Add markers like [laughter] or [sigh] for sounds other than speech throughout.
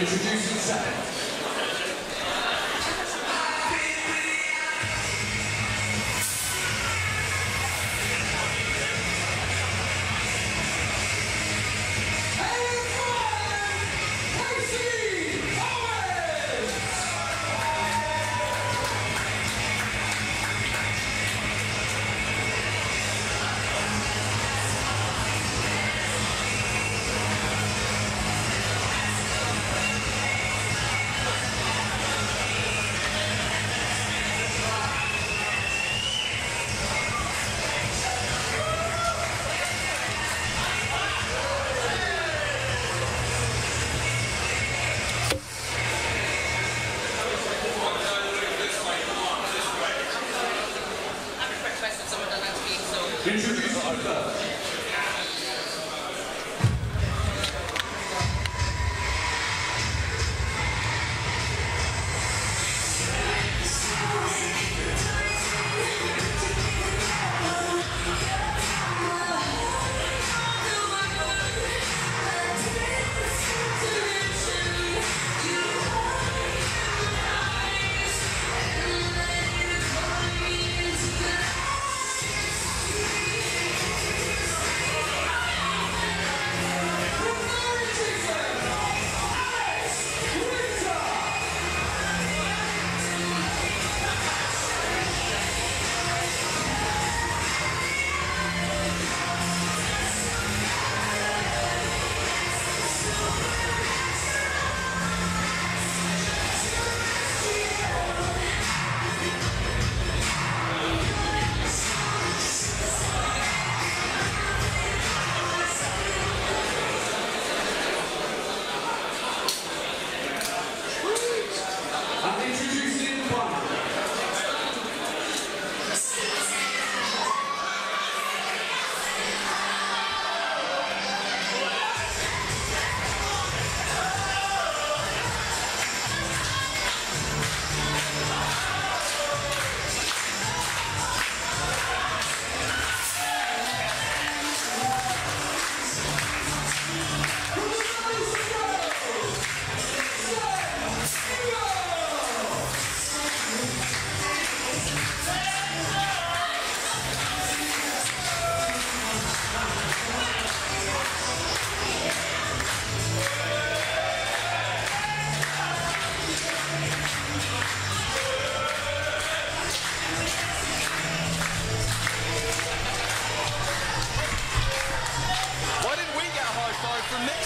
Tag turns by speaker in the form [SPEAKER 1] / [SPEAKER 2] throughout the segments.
[SPEAKER 1] Introducing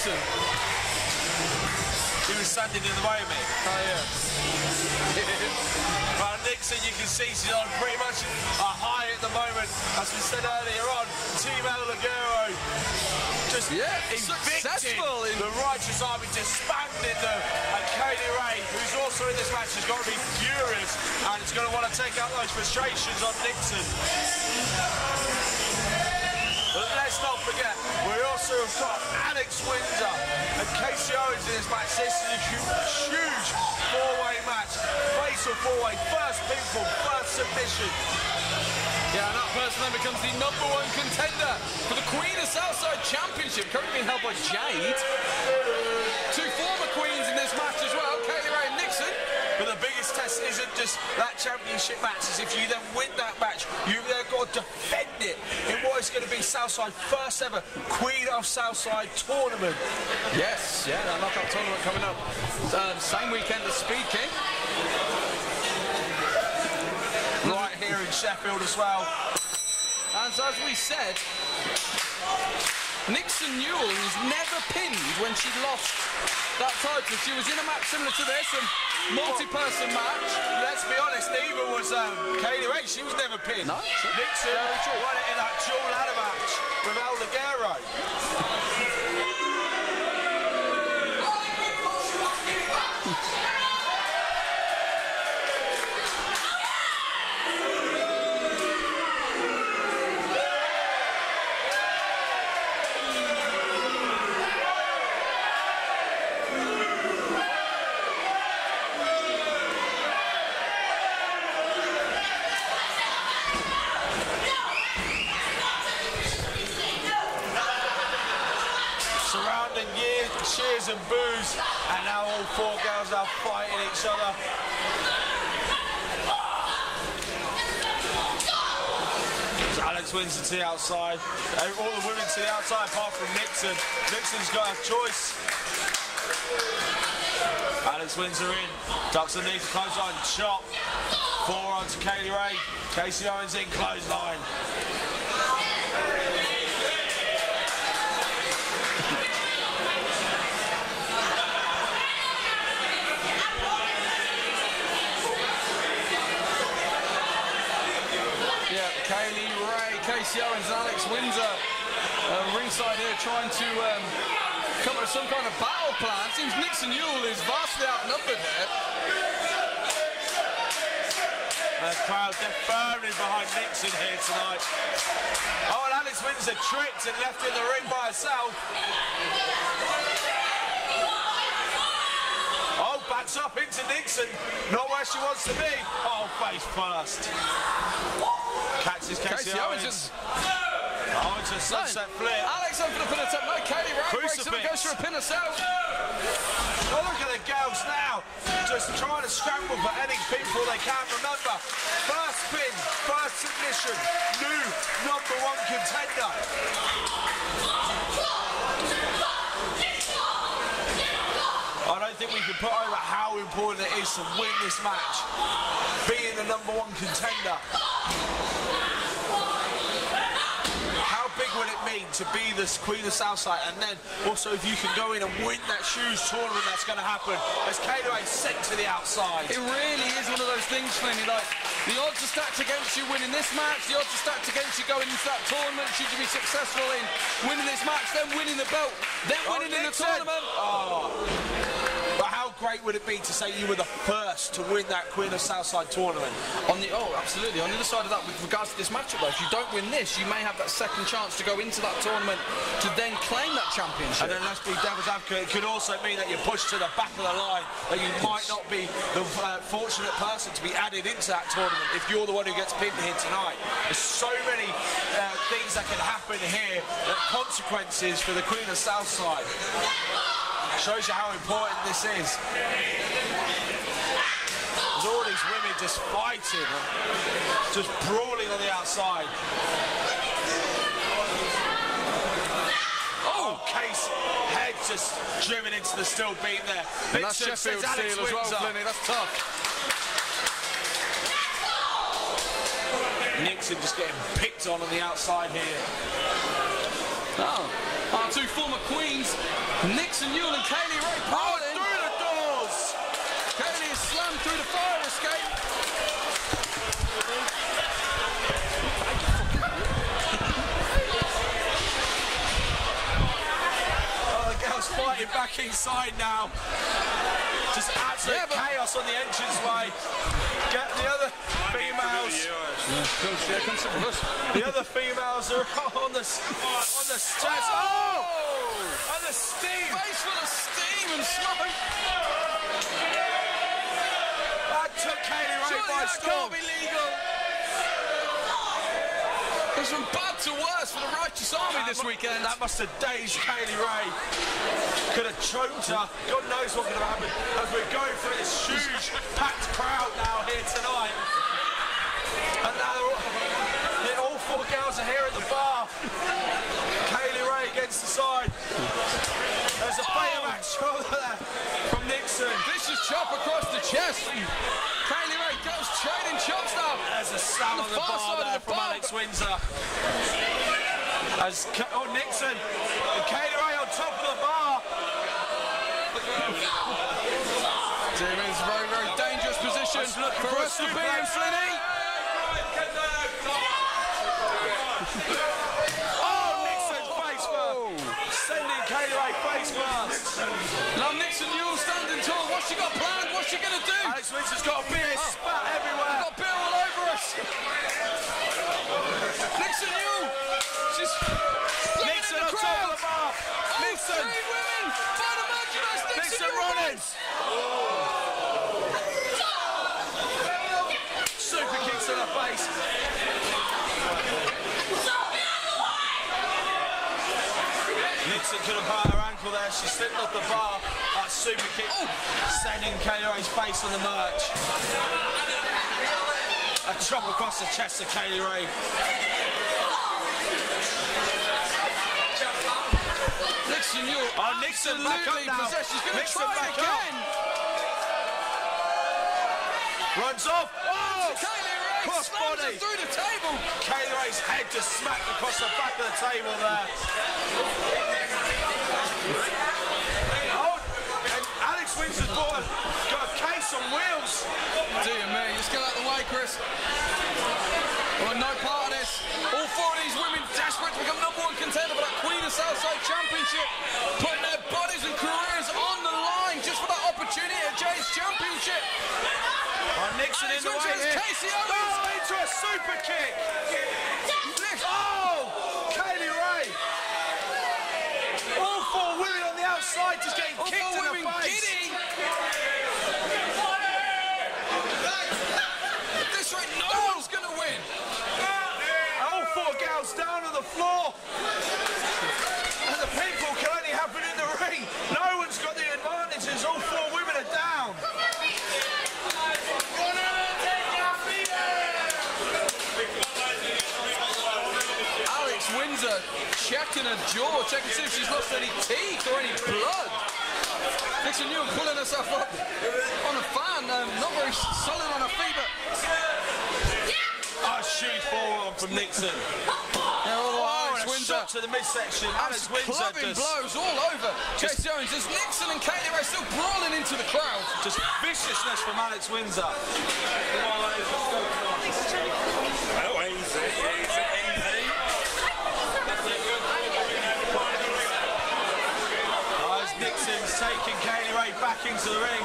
[SPEAKER 2] Nixon?
[SPEAKER 3] He was standing in the way of me.
[SPEAKER 2] Oh yeah. [laughs]
[SPEAKER 3] But Nixon, you can see she's on pretty much a high at the moment. As we said earlier on, Team El Ligero just
[SPEAKER 2] Yeah, successful in-
[SPEAKER 3] the Righteous Army, disbanded them. And Kay Lee Ray, who's also in this match, is going to be furious and is going to want to take out those frustrations on Nixon. But let's not forget, we also have got Alex Windsor and Kasey Owens in this match. This is a huge, four-way match. Fatal four-way, first pinfall, first submission.
[SPEAKER 2] Yeah, and that person then becomes the number one contender for the Queen of Southside Championship, currently being held by Jade. Two former queens in this match as well,
[SPEAKER 3] isn't just that championship match, is if you then win that match, you've then got to defend it in what is going to be Southside first ever Queen of Southside tournament.
[SPEAKER 2] Yes, yeah, that knockout tournament coming up. Uh, same weekend as Speed King.
[SPEAKER 3] Right here in Sheffield as well.
[SPEAKER 2] And as we said, Nixon Newell was never pinned when she lost that title. She was in a match similar to this, a multi-person match.
[SPEAKER 3] Let's be honest, Eva was um, Kay Lee Ray. She was never pinned.
[SPEAKER 2] No.
[SPEAKER 3] Nixon won it in that dual ladder match with El Ligero. Each other. Alex wins the outside. Uh, All the women to the outside apart from Nixon. Nixon's got a choice. Alex Windsor in. Ducks underneath, clothesline, chop. Four on to Kay Lee Ray. Kasey Owens in, clothesline.
[SPEAKER 2] Yeah, Kay Lee Ray, Kasey Owens, and Alex Windsor uh, ringside here trying to um, come up with some kind of battle plan. Seems Nixon Newell is vastly outnumbered here.
[SPEAKER 3] The crowd, they're firmly behind Nixon here tonight. Oh, and Alex Windsor tricked and left in the ring by herself. Oh, backs up into Nixon. Not where she wants to be. Oh, face first. Catches Kasey,
[SPEAKER 2] Kasey Owens
[SPEAKER 3] Owens.
[SPEAKER 2] just
[SPEAKER 3] Owens a sunset flip.
[SPEAKER 2] Alex on for the pin attempt. No, Kay Lee Ray breaks it and
[SPEAKER 3] Crucifix.
[SPEAKER 2] goes for a pin herself.
[SPEAKER 3] Oh, look at the girls now. Just trying to scramble for any people they can. Remember, first pin, first submission, new number one contender. I don't think we can put over how important it is to win this match. Being the number one contender. How big would it mean to be the Queen of Southside and then also if you can go in and win that shoes tournament that's going to happen as Kato is sent to the outside.
[SPEAKER 2] It really is one of those things, Flinny, like the odds are stacked against you winning this match, the odds are stacked against you going into that tournament should you be successful in winning this match, then winning the belt, then
[SPEAKER 3] Oh,
[SPEAKER 2] winning in the tournament. Oh.
[SPEAKER 3] But how great would it be to say you were the first to win that Queen of Southside tournament?
[SPEAKER 2] On the oh, absolutely. On the other side of that, with regards to this matchup, though, if you don't win this, you may have that second chance to go into that tournament to then claim that championship.
[SPEAKER 3] And then let's be devil's advocate, it could also mean that you're pushed to the back of the line, that you might not be the uh, fortunate person to be added into that tournament if you're the one who gets pinned here tonight. There's so many uh, things that can happen here, that consequences for the Queen of Southside. Shows you how important this is. There's all these women just fighting, just brawling on the outside. Oh, Case head just driven into the steel beam there.
[SPEAKER 2] and that's Sheffield steel as well. Flinny. That's tough.
[SPEAKER 3] Nixon just getting picked on on the outside here.
[SPEAKER 2] Oh. Our two former queens, Nixon Newell and Kay Lee Ray
[SPEAKER 3] Oh, through the doors!
[SPEAKER 2] Kay Lee is slammed through the fire escape.
[SPEAKER 3] Oh, the girl's fighting back inside now. Just absolute
[SPEAKER 2] Yeah,
[SPEAKER 3] chaos on the entranceway. Get the other females.
[SPEAKER 2] Yeah, comes some.
[SPEAKER 3] The other females are on the on the steps. Oh! oh! And the steam.
[SPEAKER 2] Face full of steam and smoke.
[SPEAKER 3] That took Kay Lee Ray
[SPEAKER 2] Surely
[SPEAKER 3] by
[SPEAKER 2] that
[SPEAKER 3] storm.
[SPEAKER 2] can't be legal. It's from bad to worse for the Righteous Army this weekend.
[SPEAKER 3] That must have dazed Kay Lee Ray. Could have choked her. God knows what could have happened as we're going through this huge packed crowd now here tonight. And now they're all, four girls are here at the bar. Kay Lee Ray against the side. There's a fatal
[SPEAKER 2] Oh.
[SPEAKER 3] match there from Nixon.
[SPEAKER 2] Vicious chop across the chest. Kay Lee Ray goes trading chop stop.
[SPEAKER 3] There's a slam
[SPEAKER 2] On the
[SPEAKER 3] bar there
[SPEAKER 2] the
[SPEAKER 3] from
[SPEAKER 2] bar.
[SPEAKER 3] Alex Windsor. As Ka- oh Nixon and Kay Lee Ray on top of the bar.
[SPEAKER 2] In a very, very dangerous position for
[SPEAKER 3] for
[SPEAKER 2] us to be in
[SPEAKER 3] suplex.
[SPEAKER 2] Flinny.
[SPEAKER 3] Oh, Nixon face first. Sending Kay Lee Ray face first.
[SPEAKER 2] Now Nixon Newell standing tall. What's she got planned? What's she going to do?
[SPEAKER 3] Alex Windsor's got a beer oh. spat everywhere.
[SPEAKER 2] Got beer all over us. Nixon Newell. She's
[SPEAKER 3] Nixon
[SPEAKER 2] in
[SPEAKER 3] on
[SPEAKER 2] the
[SPEAKER 3] top of the bar.
[SPEAKER 2] Oh,
[SPEAKER 3] Nixon.
[SPEAKER 2] three women. Find a match with us. Nixon,
[SPEAKER 3] Nixon
[SPEAKER 2] you're
[SPEAKER 3] running.
[SPEAKER 2] right.
[SPEAKER 3] Super kicks to the face. Nixon could have hurt her there. She slipped off the bar. That super kick sending Kay Lee Ray's face on the merch. A chop across the chest of Kay Lee Ray.
[SPEAKER 2] Nixon, you're
[SPEAKER 3] Oh, Nixon back up now.
[SPEAKER 2] possessed. She's going to
[SPEAKER 3] Nixon
[SPEAKER 2] try
[SPEAKER 3] back
[SPEAKER 2] it again.
[SPEAKER 3] Runs off. Oh! Cross body.
[SPEAKER 2] through the table.
[SPEAKER 3] Kay Lee Ray's head just smacked across the back of the table there. Oh, and Alex brought a, got a case on wheels.
[SPEAKER 2] Dear me, just get out of the way, Chris. Well, no part of this. All four of these women desperate to become number one contender for that Queen of Southside Championship, putting their bodies and careers on the line just for that opportunity at Jade's Championship.
[SPEAKER 3] Oh, Nixon in the way here.
[SPEAKER 2] Kasey Owens.
[SPEAKER 3] Oh, into a super kick. Oh, Kay Lee Ray. All four women on the outside just getting
[SPEAKER 2] All
[SPEAKER 3] kicked
[SPEAKER 2] four
[SPEAKER 3] in the
[SPEAKER 2] women
[SPEAKER 3] face.
[SPEAKER 2] giddy. At this rate, no one's going to win.
[SPEAKER 3] All four gals down on the floor. And the people can only happen in the ring. No one's got the advantages. All four women are down.
[SPEAKER 2] Alex Windsor checking her jaw, checking to see if she's lost any teeth or any blood. Nixon Newell pulling herself up on a fan, um, not very solid on her feet, but
[SPEAKER 3] Oh, huge forearm from Nixon. [laughs]
[SPEAKER 2] yeah, all
[SPEAKER 3] Oh,
[SPEAKER 2] Alex Windsor.
[SPEAKER 3] shot to the midsection. Alex Windsor
[SPEAKER 2] clubbing
[SPEAKER 3] just,
[SPEAKER 2] blows all over Kasey Owens. There's Nixon and Kay Lee Ray still brawling into the crowd.
[SPEAKER 3] just viciousness from Alex Windsor. Oh, as Nixon's taking Kay Lee Into the ring.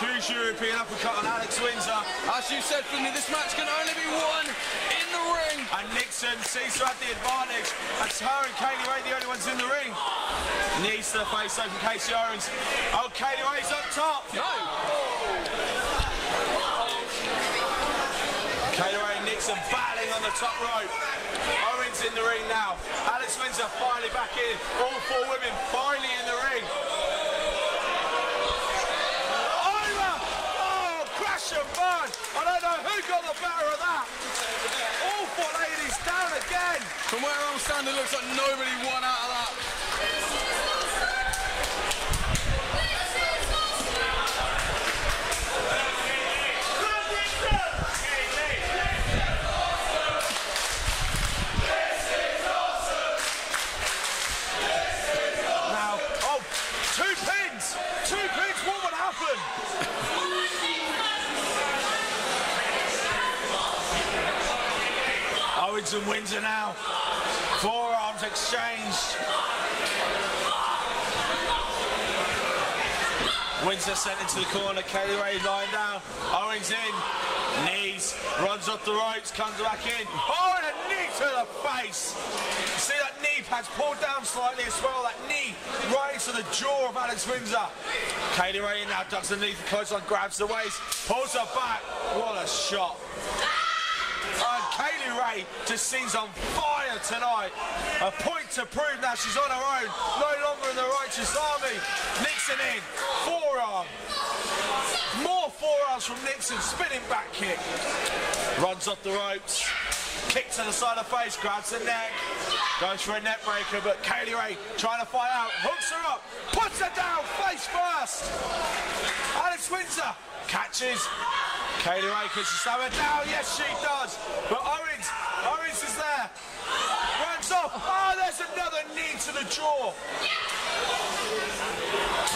[SPEAKER 3] Huge European uppercut on Alex Windsor.
[SPEAKER 2] As you said, Finley, this match can only be won in the ring.
[SPEAKER 3] And Nixon seems to have the advantage. That's her and Kay Lee Ray the only ones in the ring. Knees to the face open Kasey Owens. Oh, Kay Lee Ray's up top.
[SPEAKER 2] No.
[SPEAKER 3] Kay Lee Ray and Nixon battling on the top rope. Owens in the ring now. Alex Windsor finally back in. All four women finally in the ring. Over! Oh, crash and burn. I don't know who got the better of that. All four ladies down again.
[SPEAKER 2] From where I'm standing, looks like nobody won out of that.
[SPEAKER 3] Owens and Windsor now. Forearms exchanged. Windsor sent into the corner. Kay Lee Ray lying down. Owens in. Knees. Runs off the ropes. Comes back in. Oh, and a knee to the face. See that knee pads pulled down slightly as well. That knee right into the jaw of Alex Windsor. Kay Lee Ray now ducks the clothesline, grabs the waist, pulls her back. What a shot. Kay Lee Ray just seems on fire tonight. A point to prove now she's on her own, no longer in the righteous army. Nixon in, forearm. More forearms from Nixon, spinning back kick. Runs off the ropes. Kick to the side of the face, grabs the neck. Goes for a neck breaker, but Kay Lee Ray trying to fight out. Hooks her up, puts her down, face first. Alex Windsor catches. Kay Lee Ray can she slam down? Yes, she does. But Owens, Owens is there. Runs off. Oh, there's another knee to the jaw.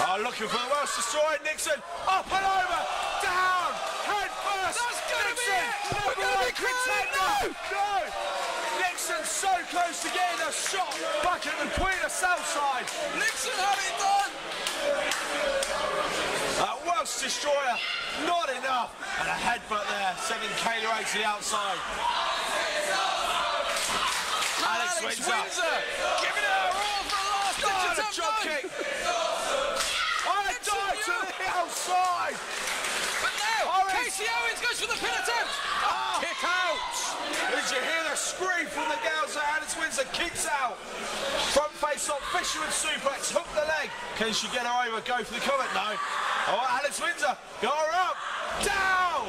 [SPEAKER 3] Oh, looking for the Welsh destroyer, Nixon. Up and over, down, head first.
[SPEAKER 2] That's gonna be
[SPEAKER 3] Nixon,
[SPEAKER 2] it. We're gonna be crying.
[SPEAKER 3] contender. No. Nixon so close to getting a shot back at the Queen of Southside.
[SPEAKER 2] Nixon had it done.
[SPEAKER 3] That Welsh destroyer, not enough. And a headbutt there, sending Kay Lee Ray to the outside. Alex,
[SPEAKER 2] Alex
[SPEAKER 3] Windsor.
[SPEAKER 2] Windsor giving it her all for the last
[SPEAKER 3] Oh,
[SPEAKER 2] ditch
[SPEAKER 3] the
[SPEAKER 2] attempt.
[SPEAKER 3] drop kick. I dive to the outside.
[SPEAKER 2] But now,
[SPEAKER 3] Owens.
[SPEAKER 2] Kasey Owens goes for the pin attempt.
[SPEAKER 3] Ah.
[SPEAKER 2] Kick out.
[SPEAKER 3] Did you hear the scream from the girls Alex Windsor kicks out? Up Fisherman suplex, hook the leg. Can she get her over? Go for the cover? No. Oh, Alex Windsor, got her up. Down!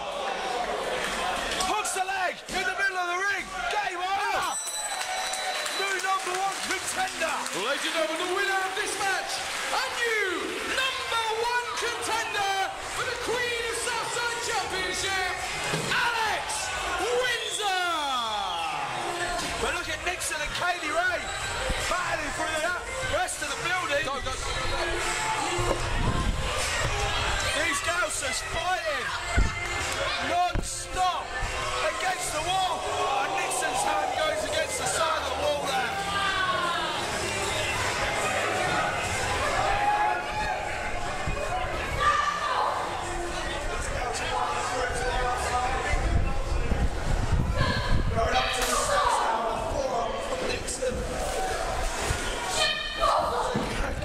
[SPEAKER 3] Hooks the leg in the middle of the ring. Game over. Ah. New number one contender.
[SPEAKER 2] Ladies and gentlemen, the winner of this match, a new number one contender for the Queen of Southside Championship, Alex Windsor!
[SPEAKER 3] But look at Nixon and Kay Lee Ray through rest of the building.
[SPEAKER 2] Go, go.
[SPEAKER 3] These girls just fighting non-stop against the wall. And Nixon's hand goes against the side of the wall there. Going up to the steps now, forearm from Nixon.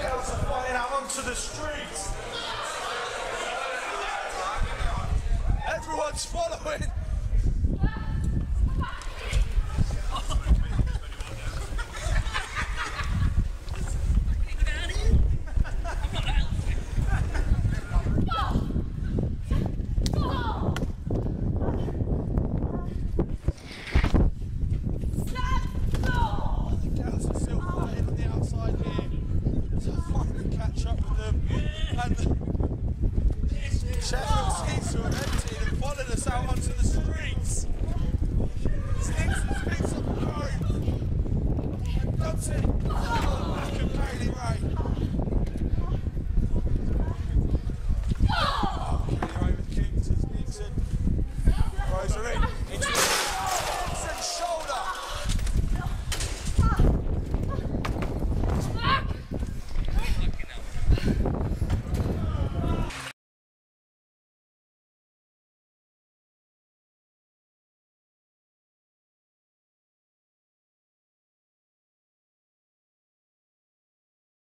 [SPEAKER 3] Girls are fighting out onto the streets. Everyone's following. The girls are still fighting on the outside here. So finally catch up with them. And Sheffield seems to have emptied and followed us out onto the streets. Nixon picks up the